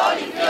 Holy Ghost.